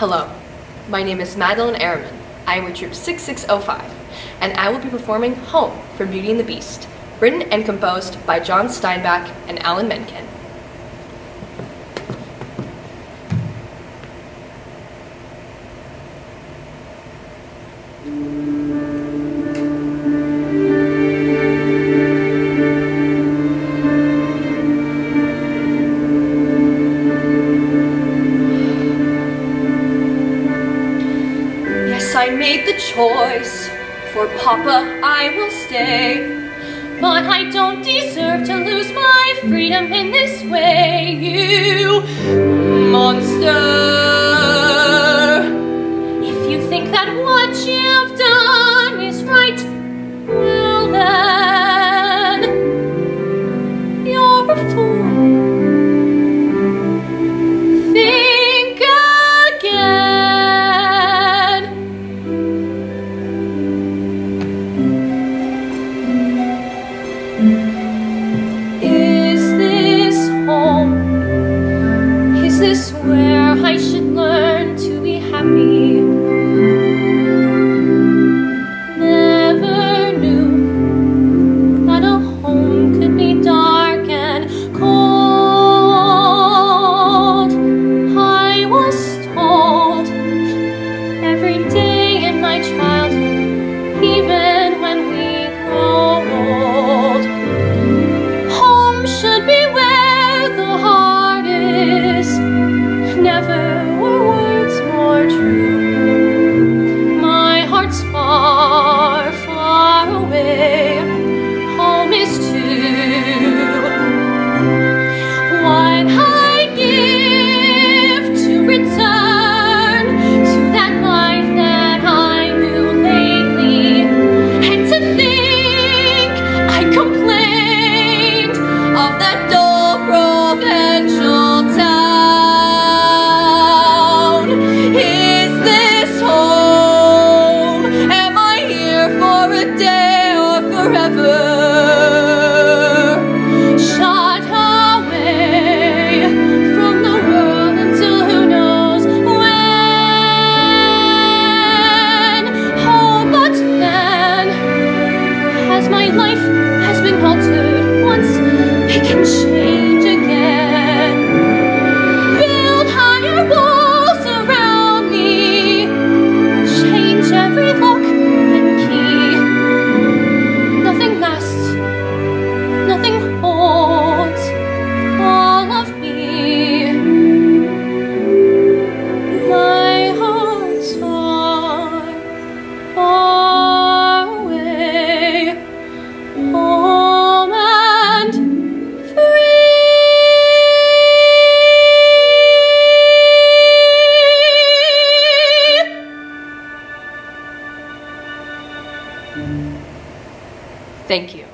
Hello, my name is Madeline Araman. I am with Troupe 6605, and I will be performing Home from Beauty and the Beast, written and composed by John Steinbeck and Alan Menken. I made the choice. For Papa, I will stay. But I don't deserve to lose my freedom in this way, you monster. If you think that what you Thank you.